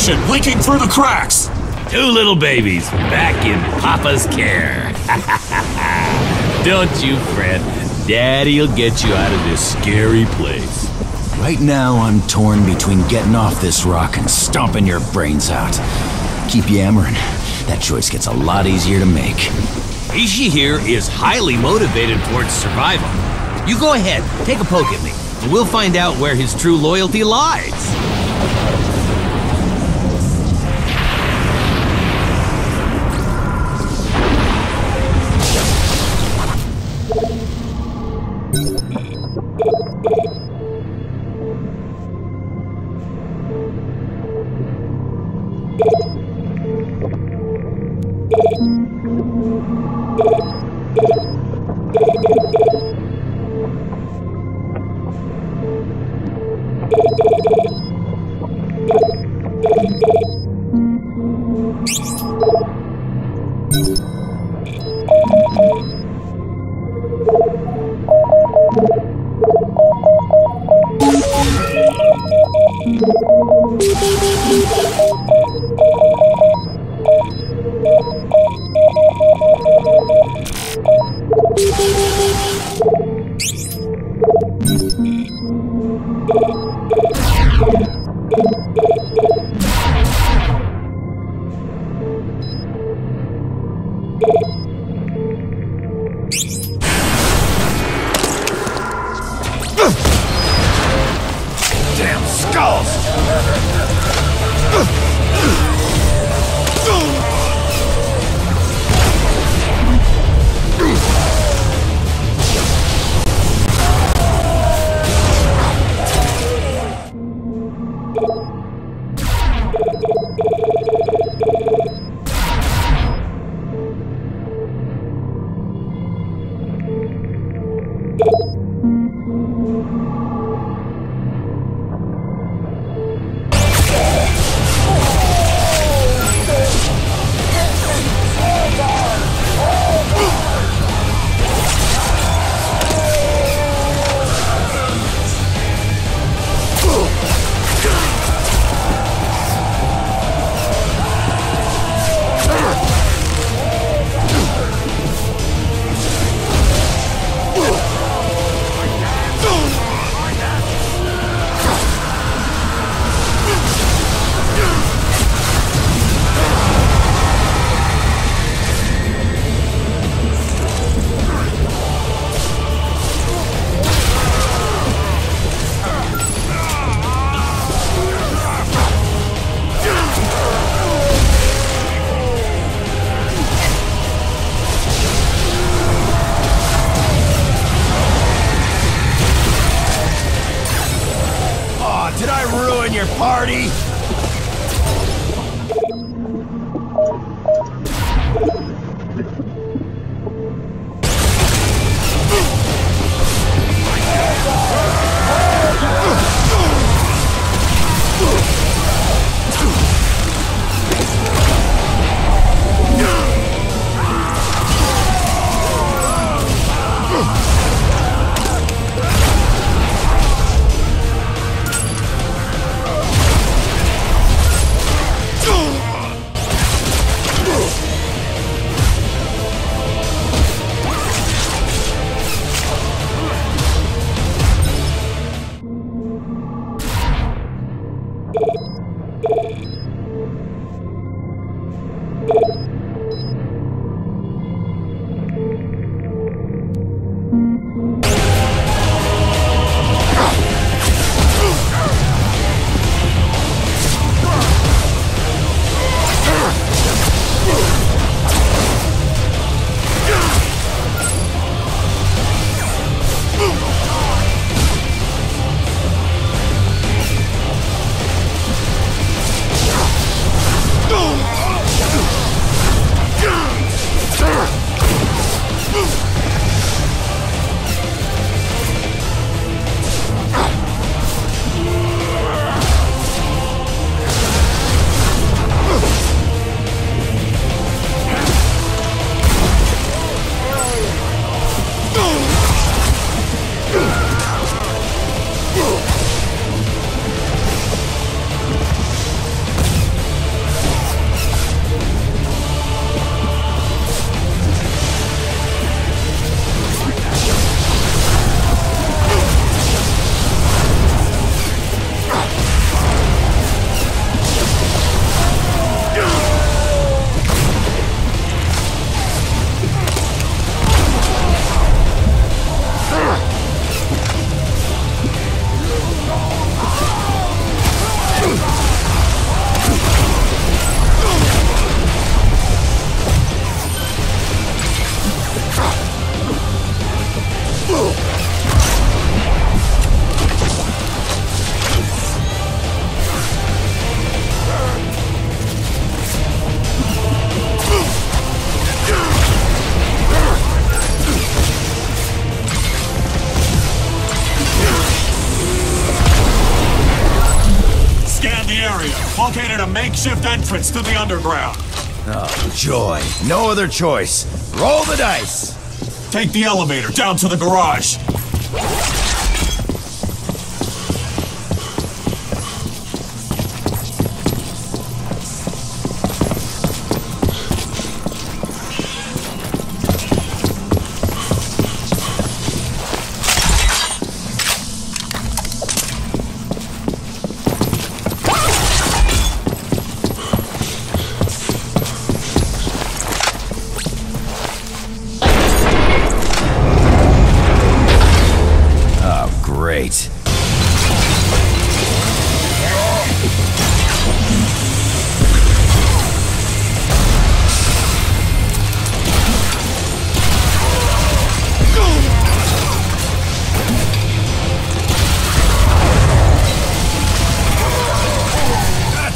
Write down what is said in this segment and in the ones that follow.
Radiation leaking through the cracks! Two little babies back in Papa's care. Don't you fret. Daddy'll get you out of this scary place. Right now, I'm torn between getting off this rock and stomping your brains out. Keep yammering. That choice gets a lot easier to make. Ishi here is highly motivated towards survival. You go ahead, take a poke at me, and we'll find out where his true loyalty lies. Damn did I ruin your party? Makeshift entrance to the underground. Oh, joy. No other choice. Roll the dice. Take the elevator down to the garage. Great.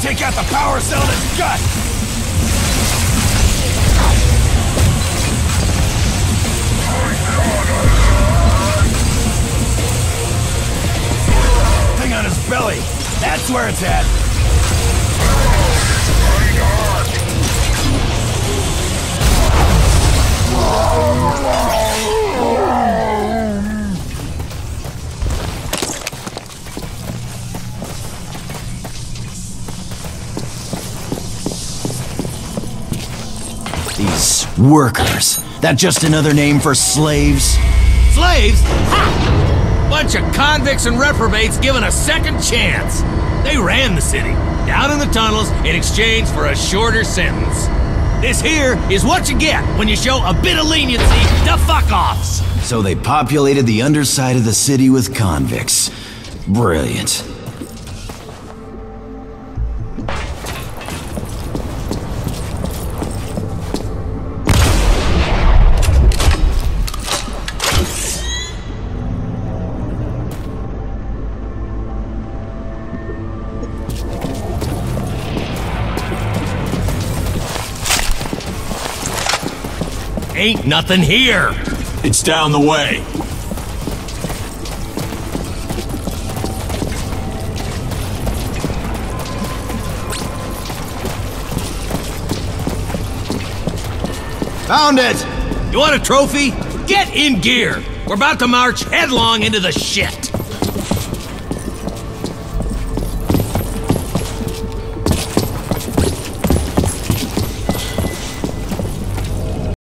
Take out the power cell in its gut! Belly. That's where it's at. These workers. That just another name for slaves? Slaves? Ha! Bunch of convicts and reprobates given a second chance. They ran the city, down in the tunnels, in exchange for a shorter sentence. This here is what you get when you show a bit of leniency to fuck-offs. So they populated the underside of the city with convicts. Brilliant. Ain't nothing here. It's down the way. Found it! You want a trophy? Get in gear. We're about to march headlong into the shit.